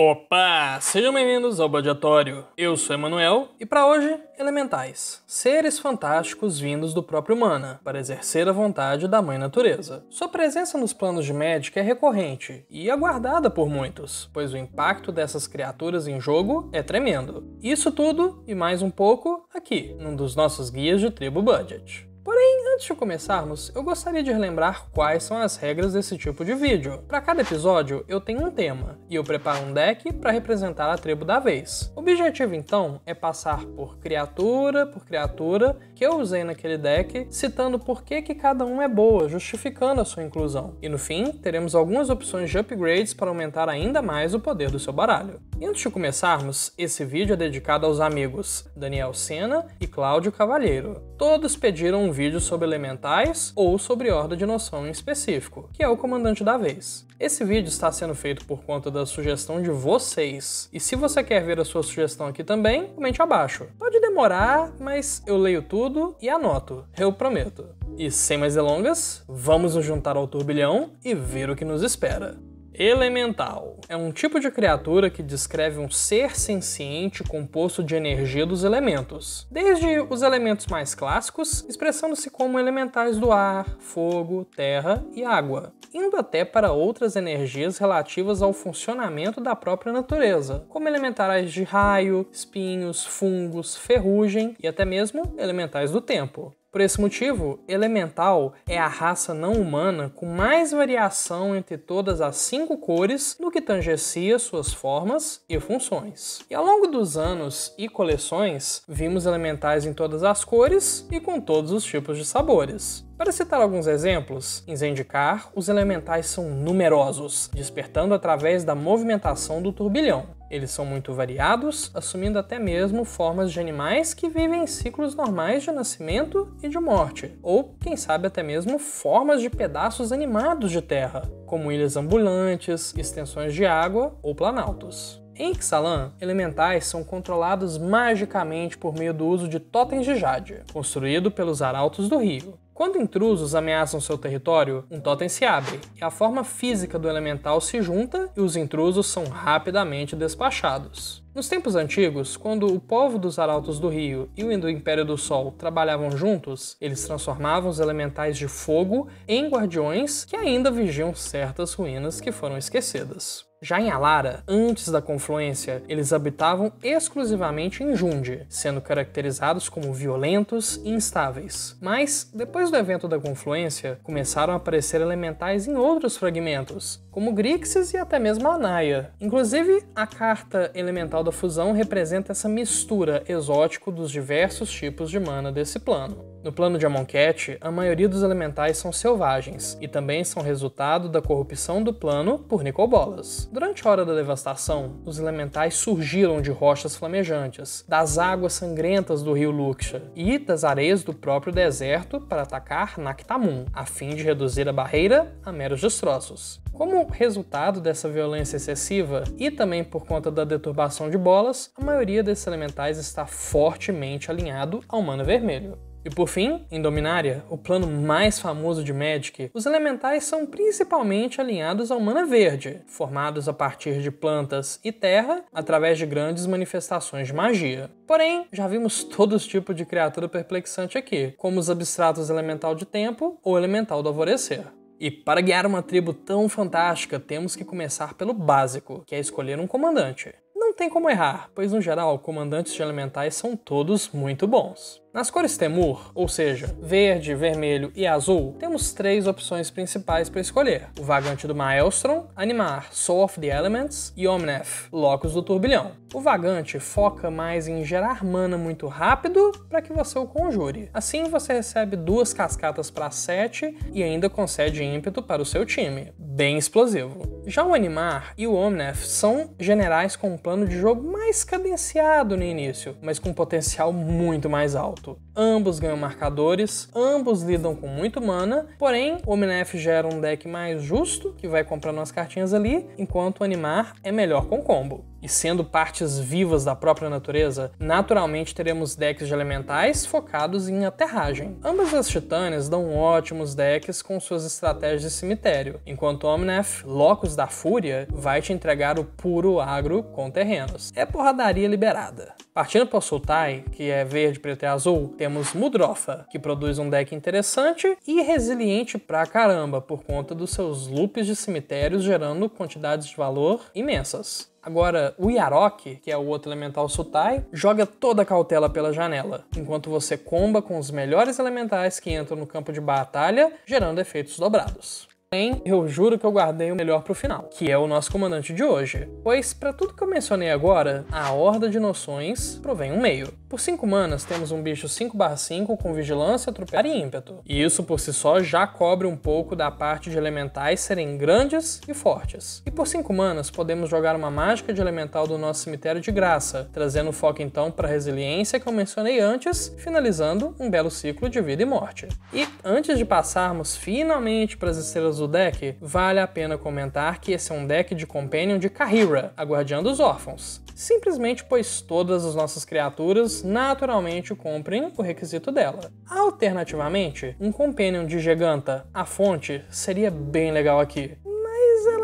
Opa! Sejam bem-vindos ao Badiatório. Eu sou Emanuel e para hoje, elementais. Seres fantásticos vindos do próprio Mana para exercer a vontade da Mãe Natureza. Sua presença nos planos de Magic é recorrente e aguardada por muitos, pois o impacto dessas criaturas em jogo é tremendo. Isso tudo e mais um pouco aqui, num dos nossos guias de tribo budget. Porém, antes de começarmos, eu gostaria de relembrar quais são as regras desse tipo de vídeo. Para cada episódio, eu tenho um tema, e eu preparo um deck para representar a tribo da vez. O objetivo então é passar por criatura por criatura que eu usei naquele deck, citando por que, que cada um é boa, justificando a sua inclusão. E no fim, teremos algumas opções de upgrades para aumentar ainda mais o poder do seu baralho. E antes de começarmos, esse vídeo é dedicado aos amigos Daniel Sena e Cláudio Cavalheiro. Todos pediram um vídeo sobre elementais ou sobre horda de noção em específico, que é o comandante da vez. Esse vídeo está sendo feito por conta da sugestão de vocês. E se você quer ver a sua sugestão aqui também, comente abaixo. Pode demorar, mas eu leio tudo e anoto, eu prometo. E sem mais delongas, vamos nos juntar ao turbilhão e ver o que nos espera. Elemental é um tipo de criatura que descreve um ser senciente composto de energia dos elementos, desde os elementos mais clássicos, expressando-se como elementais do ar, fogo, terra e água, indo até para outras energias relativas ao funcionamento da própria natureza, como elementais de raio, espinhos, fungos, ferrugem e até mesmo elementais do tempo. Por esse motivo, Elemental é a raça não humana com mais variação entre todas as cinco cores no que tangencia suas formas e funções. E ao longo dos anos e coleções, vimos elementais em todas as cores e com todos os tipos de sabores. Para citar alguns exemplos, em Zendikar, os elementais são numerosos, despertando através da movimentação do turbilhão. Eles são muito variados, assumindo até mesmo formas de animais que vivem em ciclos normais de nascimento e de morte, ou, quem sabe, até mesmo formas de pedaços animados de terra, como ilhas ambulantes, extensões de água ou planaltos. Em Ixalan, elementais são controlados magicamente por meio do uso de totens de jade, construído pelos arautos do rio. Quando intrusos ameaçam seu território, um totem se abre, e a forma física do elemental se junta e os intrusos são rapidamente despachados. Nos tempos antigos, quando o povo dos Arautos do Rio e o do Império do Sol trabalhavam juntos, eles transformavam os elementais de fogo em guardiões que ainda vigiam certas ruínas que foram esquecidas. Já em Alara, antes da confluência, eles habitavam exclusivamente em Jundi, sendo caracterizados como violentos e instáveis. Mas, depois do evento da confluência, começaram a aparecer elementais em outros fragmentos, como Grixis e até mesmo Anaya. Inclusive, a carta elemental da fusão representa essa mistura exótico dos diversos tipos de mana desse plano. No plano de Amonkhet, a maioria dos elementais são selvagens e também são resultado da corrupção do plano por Nicobolas. Durante a Hora da Devastação, os elementais surgiram de rochas flamejantes, das águas sangrentas do rio Luxia e das areias do próprio deserto para atacar Naktamun, a fim de reduzir a barreira a meros destroços. Como resultado dessa violência excessiva e também por conta da deturbação de bolas, a maioria desses elementais está fortemente alinhado ao mana vermelho. E por fim, em Dominária, o plano mais famoso de Magic, os elementais são principalmente alinhados ao mana verde, formados a partir de plantas e terra através de grandes manifestações de magia. Porém, já vimos todos os tipos de criatura perplexante aqui, como os abstratos elemental de tempo ou elemental do alvorecer. E para guiar uma tribo tão fantástica, temos que começar pelo básico, que é escolher um comandante. Não tem como errar, pois no geral, comandantes de elementais são todos muito bons. Nas cores Temur, ou seja, verde, vermelho e azul, temos três opções principais para escolher: o Vagante do Maelstrom, Animar, Soul of the Elements e Omnef, Locus do Turbilhão. O Vagante foca mais em gerar mana muito rápido para que você o conjure. Assim você recebe duas cascatas para 7 e ainda concede ímpeto para o seu time. Bem explosivo. Já o Animar e o Omnef são generais com um plano de jogo mais cadenciado no início, mas com potencial muito mais alto. работу ambos ganham marcadores, ambos lidam com muito mana, porém o Omnef gera um deck mais justo, que vai comprando umas cartinhas ali, enquanto o Animar é melhor com combo e sendo partes vivas da própria natureza, naturalmente teremos decks de elementais focados em aterragem. Ambas as titânias dão ótimos decks com suas estratégias de cemitério, enquanto Omnef, Locus da Fúria, vai te entregar o puro agro com terrenos. É porradaria liberada. Partindo para o Sultai, que é verde, preto e azul, temos Mudrofa, que produz um deck interessante e resiliente pra caramba por conta dos seus loops de cemitérios gerando quantidades de valor imensas. Agora, o Yarok, que é o outro elemental Sutai, joga toda a cautela pela janela, enquanto você comba com os melhores elementais que entram no campo de batalha, gerando efeitos dobrados. Porém, eu juro que eu guardei o melhor pro final, que é o nosso comandante de hoje. Pois, para tudo que eu mencionei agora, a horda de noções provém um meio. Por 5 manas, temos um bicho 5/5 com vigilância, atropellar e ímpeto. E isso por si só já cobre um pouco da parte de elementais serem grandes e fortes. E por 5 manas, podemos jogar uma mágica de elemental do nosso cemitério de graça, trazendo foco então para a resiliência que eu mencionei antes, finalizando um belo ciclo de vida e morte. E antes de passarmos finalmente para as estrelas do deck, vale a pena comentar que esse é um deck de Companion de Kahira, a Guardiã dos Órfãos. Simplesmente pois todas as nossas criaturas naturalmente cumprem o requisito dela. Alternativamente, um Companion de Giganta, a fonte, seria bem legal aqui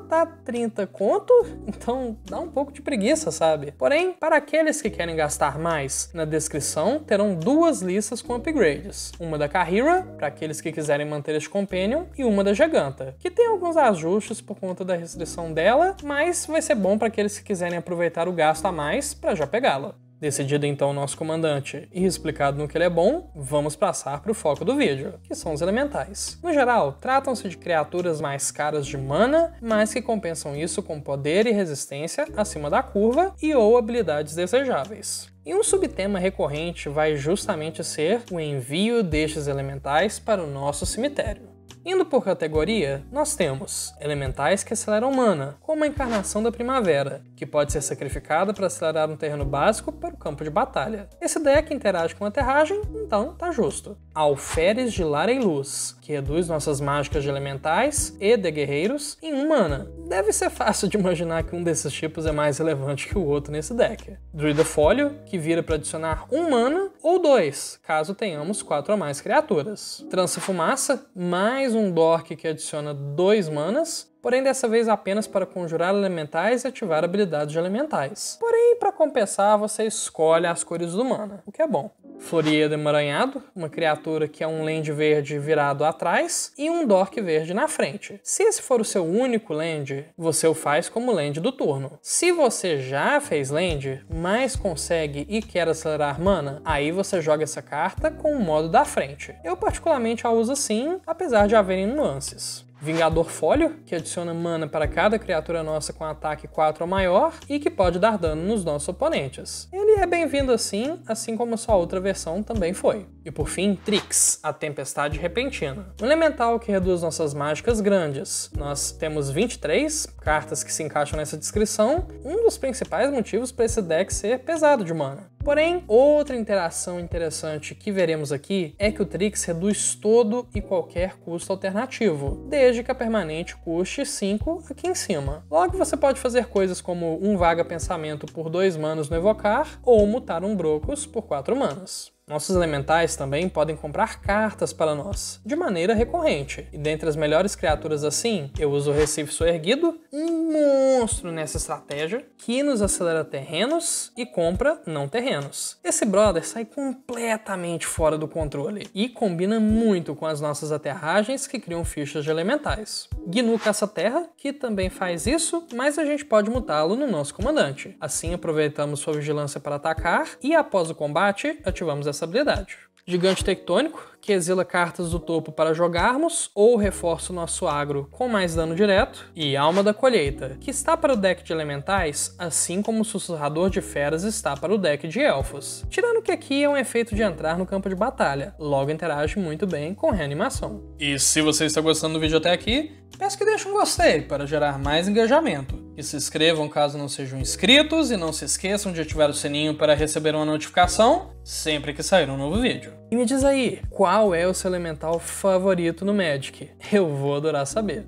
tá 30 conto, então dá um pouco de preguiça, sabe? Porém, para aqueles que querem gastar mais, na descrição terão duas listas com upgrades. Uma da Kahira, para aqueles que quiserem manter este Companion, e uma da Giganta, que tem alguns ajustes por conta da restrição dela, mas vai ser bom para aqueles que quiserem aproveitar o gasto a mais para já pegá-la. Decidido então o nosso comandante e explicado no que ele é bom, vamos passar para o foco do vídeo, que são os elementais. No geral, tratam-se de criaturas mais caras de mana, mas que compensam isso com poder e resistência acima da curva e ou habilidades desejáveis. E um subtema recorrente vai justamente ser o envio destes elementais para o nosso cemitério. Indo por categoria, nós temos elementais que aceleram mana, como a encarnação da primavera, que pode ser sacrificada para acelerar um terreno básico para o campo de batalha. Esse deck interage com a aterragem, então tá justo. Alferes de Lara e Luz, que reduz nossas mágicas de elementais e de guerreiros em um mana. Deve ser fácil de imaginar que um desses tipos é mais relevante que o outro nesse deck. Druida Fólio, que vira para adicionar um mana ou dois, caso tenhamos quatro ou mais criaturas. Trança Fumaça, mais um Dork que adiciona 2 manas, porém dessa vez apenas para conjurar elementais e ativar habilidades de elementais. Porém, para compensar, você escolhe as cores do mana, o que é bom. Floriedo Emaranhado, uma criatura que é um land verde virado atrás e um dork verde na frente. Se esse for o seu único land, você o faz como land do turno. Se você já fez land, mas consegue e quer acelerar mana, aí você joga essa carta com o modo da frente. Eu particularmente a uso assim, apesar de haverem nuances. Vingador Fólio, que adiciona mana para cada criatura nossa com ataque 4 ou maior e que pode dar dano nos nossos oponentes. Ele é bem-vindo assim, assim como sua outra versão também foi. E por fim, Trix, a Tempestade Repentina. Um elemental que reduz nossas mágicas grandes. Nós temos 23 cartas que se encaixam nessa descrição, um dos principais motivos para esse deck ser pesado de mana. Porém, outra interação interessante que veremos aqui é que o Trix reduz todo e qualquer custo alternativo, desde que a permanente custe 5 aqui em cima. Logo, você pode fazer coisas como um vaga pensamento por 2 manos no evocar, ou mutar um Brocos por 4 manas. Nossos elementais também podem comprar cartas para nós, de maneira recorrente. E dentre as melhores criaturas assim, eu uso o Recife Erguido, um monstro nessa estratégia, que nos acelera terrenos e compra não terrenos. Esse brother sai completamente fora do controle e combina muito com as nossas aterragens que criam fichas de elementais. Gnu Caça-Terra, que também faz isso, mas a gente pode mutá-lo no nosso comandante. Assim aproveitamos sua vigilância para atacar e após o combate ativamos essa habilidade. Gigante Tectônico, que exila cartas do topo para jogarmos ou reforça o nosso agro com mais dano direto. E Alma da Colheita, que está para o deck de elementais, assim como o Sussurrador de Feras está para o deck de elfos. Tirando que aqui é um efeito de entrar no campo de batalha, logo interage muito bem com reanimação. E se você está gostando do vídeo até aqui, peço que deixe um gostei para gerar mais engajamento. Que se inscrevam caso não sejam inscritos e não se esqueçam de ativar o sininho para receber uma notificação sempre que sair um novo vídeo. E me diz aí, qual é o seu elemental favorito no Magic? Eu vou adorar saber.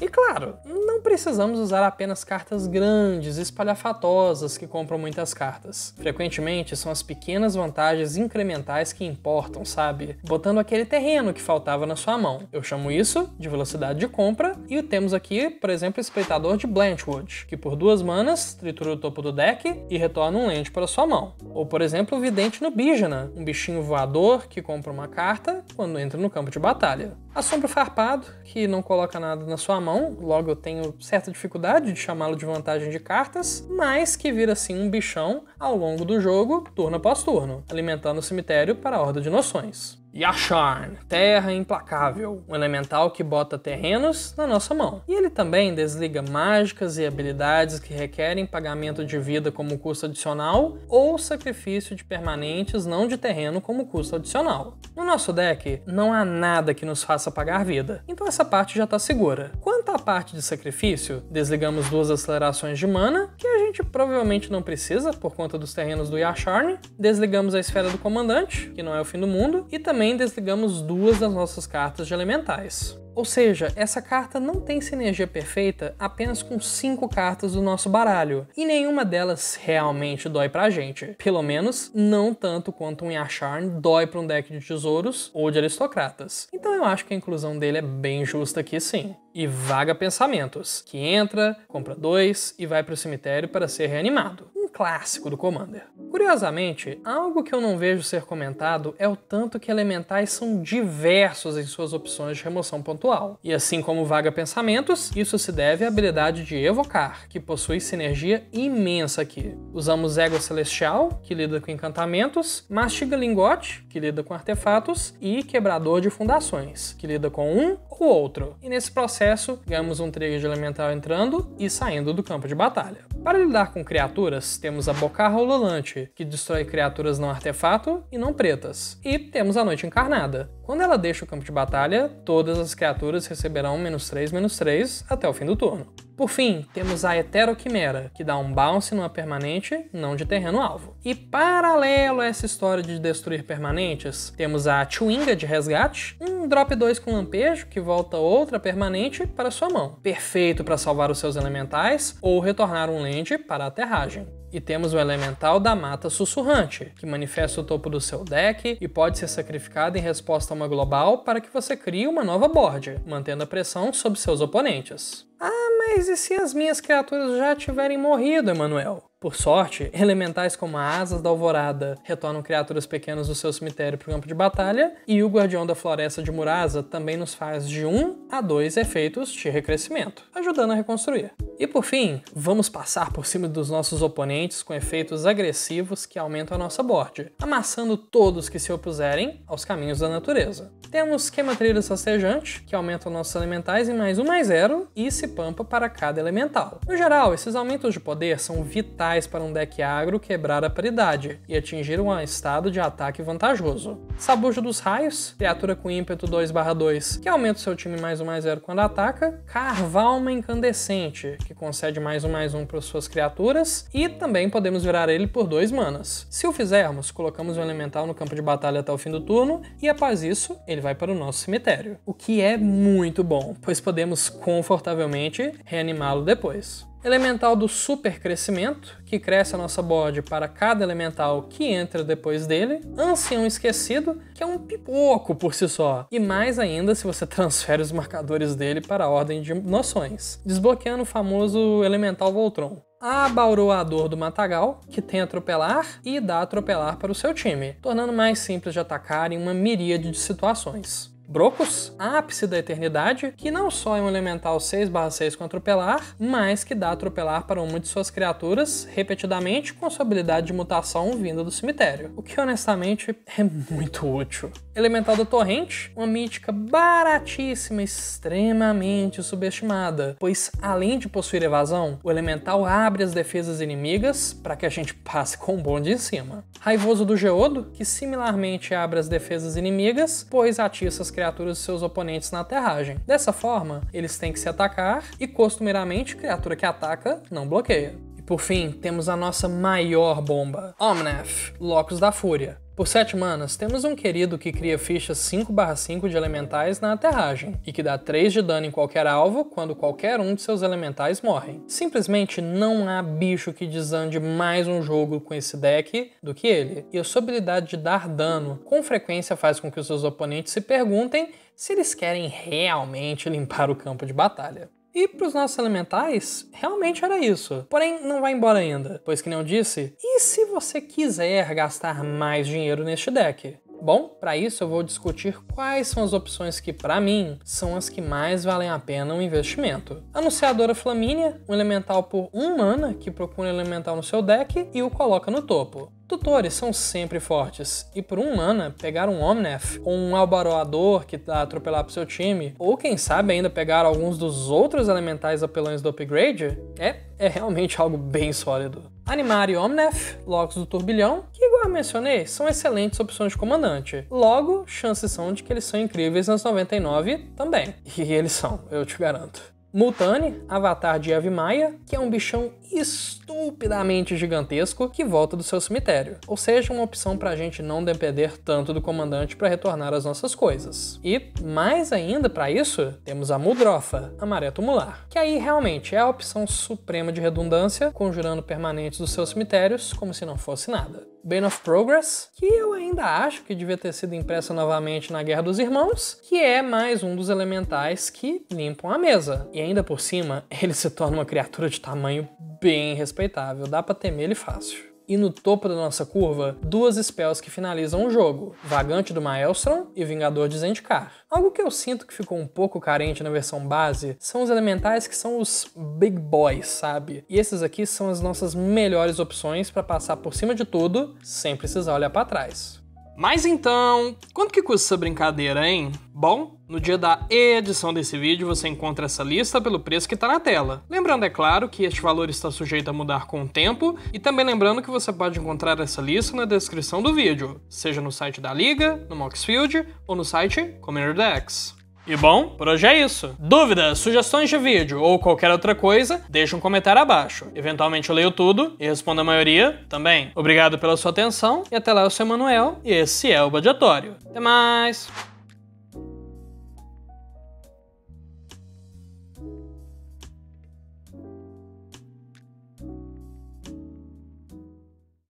E claro, não precisamos usar apenas cartas grandes, espalhafatosas que compram muitas cartas. Frequentemente são as pequenas vantagens incrementais que importam, sabe? Botando aquele terreno que faltava na sua mão. Eu chamo isso de velocidade de compra e temos aqui, por exemplo, o Espreitador de Blanchwood, que por duas manas tritura o topo do deck e retorna um lente para sua mão. Ou por exemplo, o Vidente no Bijana, um bichinho voador que compra uma carta quando entra no campo de batalha. Assombro Farpado, que não coloca nada na sua mão, logo eu tenho certa dificuldade de chamá-lo de vantagem de cartas, mas que vira assim um bichão ao longo do jogo, turno após turno, alimentando o cemitério para a Horda de Noções. Yasharn, Terra Implacável, um elemental que bota terrenos na nossa mão. E ele também desliga mágicas e habilidades que requerem pagamento de vida como custo adicional ou sacrifício de permanentes não de terreno como custo adicional. No nosso deck, não há nada que nos faça pagar vida, então essa parte já está segura. Quanto à parte de sacrifício, desligamos duas acelerações de mana, que gente provavelmente não precisa por conta dos terrenos do Yasharn, desligamos a esfera do comandante, que não é o fim do mundo, e também desligamos duas das nossas cartas de elementais. Ou seja, essa carta não tem sinergia perfeita apenas com cinco cartas do nosso baralho, e nenhuma delas realmente dói pra gente. Pelo menos, não tanto quanto um Yasharn dói para um deck de tesouros ou de aristocratas. Então eu acho que a inclusão dele é bem justa aqui sim. E Vaga Pensamentos, que entra, compra dois e vai para o cemitério para ser reanimado clássico do Commander. Curiosamente, algo que eu não vejo ser comentado é o tanto que elementais são diversos em suas opções de remoção pontual. E assim como vaga pensamentos, isso se deve à habilidade de evocar, que possui sinergia imensa aqui. Usamos Ego Celestial, que lida com encantamentos, Mastiga Lingote, que lida com artefatos, e Quebrador de Fundações, que lida com um ou outro. E nesse processo, ganhamos um trigger de elemental entrando e saindo do campo de batalha. Para lidar com criaturas, temos a Bocarra Ululante, que destrói criaturas não artefato e não pretas. E temos a Noite Encarnada. Quando ela deixa o campo de batalha, todas as criaturas receberão menos 3, menos 3 até o fim do turno. Por fim, temos a Heteroquimera, que dá um bounce numa permanente não de terreno alvo. E paralelo a essa história de destruir permanentes, temos a Twinga de resgate, um drop 2 com lampejo que volta outra permanente para sua mão. Perfeito para salvar os seus elementais ou retornar um land para a aterragem. E temos o elemental da mata sussurrante, que manifesta o topo do seu deck e pode ser sacrificado em resposta a uma global para que você crie uma nova board, mantendo a pressão sobre seus oponentes. Ah, mas e se as minhas criaturas já tiverem morrido, Emanuel? Por sorte, elementais como Asas da Alvorada retornam criaturas pequenas do seu cemitério para o campo de batalha, e o Guardião da Floresta de Murasa também nos faz de 1 a 2 efeitos de recrescimento, ajudando a reconstruir. E por fim, vamos passar por cima dos nossos oponentes com efeitos agressivos que aumentam a nossa board, amassando todos que se opuserem aos caminhos da natureza. Temos Queimatrilha Sacejante, que aumenta nossos elementais em mais um mais zero e se pampa para cada elemental. No geral, esses aumentos de poder são vitais para um deck agro quebrar a paridade e atingir um estado de ataque vantajoso. Sabujo dos Raios, criatura com ímpeto 2/2, que aumenta o seu time mais um mais zero quando ataca. Carvalma Incandescente, que concede mais um mais um para suas criaturas, e também podemos virar ele por dois manas. Se o fizermos, colocamos um elemental no campo de batalha até o fim do turno, e após isso, ele vai para o nosso cemitério. O que é muito bom, pois podemos confortavelmente reanimá-lo depois. Elemental do super crescimento, que cresce a nossa board para cada elemental que entra depois dele. Ancião esquecido, que é um pipoco por si só. E mais ainda se você transfere os marcadores dele para a ordem de noções, desbloqueando o famoso elemental Voltron. Abauroador do Matagal, que tem atropelar e dá atropelar para o seu time, tornando mais simples de atacar em uma miríade de situações. Brocos, ápice da eternidade, que não só é um elemental 6/6 com atropelar, mas que dá atropelar para uma de suas criaturas repetidamente com sua habilidade de mutação vinda do cemitério, o que honestamente é muito útil. Elemental da Torrente, uma mítica baratíssima, extremamente subestimada, pois além de possuir evasão, o elemental abre as defesas inimigas para que a gente passe com um bonde em cima. Raivoso do Geodo, que similarmente abre as defesas inimigas, pois atiça as criaturas de seus oponentes na aterragem. Dessa forma, eles têm que se atacar e, costumeiramente, criatura que ataca não bloqueia. E por fim, temos a nossa maior bomba, Omnath, Locus da Fúria. Por 7 manas, temos um querido que cria fichas 5/5 de elementais na aterragem, e que dá 3 de dano em qualquer alvo quando qualquer um de seus elementais morrem. Simplesmente não há bicho que desande mais um jogo com esse deck do que ele, e a sua habilidade de dar dano com frequência faz com que os seus oponentes se perguntem se eles querem realmente limpar o campo de batalha. E para os nossos elementais, realmente era isso. Porém, não vai embora ainda, pois que eu disse, e se você quiser gastar mais dinheiro neste deck? Bom, para isso eu vou discutir quais são as opções que, para mim, são as que mais valem a pena o investimento. Anunciadora Flamínia, um elemental por 1 mana que procura um elemental no seu deck e o coloca no topo. Tutores são sempre fortes, e por um mana, pegar um Omnath ou um Albaroador que tá atropelar pro seu time, ou quem sabe ainda pegar alguns dos outros elementais apelões do upgrade, é, é realmente algo bem sólido. Animar e Omnath, Locos do Turbilhão, que igual eu mencionei, são excelentes opções de comandante. Logo, chances são de que eles são incríveis nas 99 também. E eles são, eu te garanto. Multane, avatar de Eve Maia, que é um bichão estupidamente gigantesco que volta do seu cemitério, ou seja, uma opção para a gente não depender tanto do comandante para retornar as nossas coisas. E, mais ainda para isso, temos a Mudrofa, a maré tumular, que aí realmente é a opção suprema de redundância, conjurando permanentes dos seus cemitérios como se não fosse nada. Bane of Progress, que eu ainda acho que devia ter sido impressa novamente na Guerra dos Irmãos, que é mais um dos elementais que limpam a mesa. E ainda por cima, ele se torna uma criatura de tamanho bem respeitável, dá pra temer ele fácil e no topo da nossa curva, duas spells que finalizam o jogo, Vagante do Maelstrom e Vingador de Zendikar. Algo que eu sinto que ficou um pouco carente na versão base são os elementais que são os big boys, sabe? E esses aqui são as nossas melhores opções para passar por cima de tudo sem precisar olhar para trás. Mas então, quanto que custa essa brincadeira, hein? Bom, no dia da edição desse vídeo você encontra essa lista pelo preço que está na tela. Lembrando, é claro, que este valor está sujeito a mudar com o tempo, e também lembrando que você pode encontrar essa lista na descrição do vídeo, seja no site da Liga, no Moxfield ou no site Commander Decks. E bom, por hoje é isso. Dúvidas, sugestões de vídeo ou qualquer outra coisa, deixa um comentário abaixo. Eventualmente eu leio tudo e respondo a maioria também. Obrigado pela sua atenção e até lá eu sou Emanuel e esse é o Badiatório. Até mais!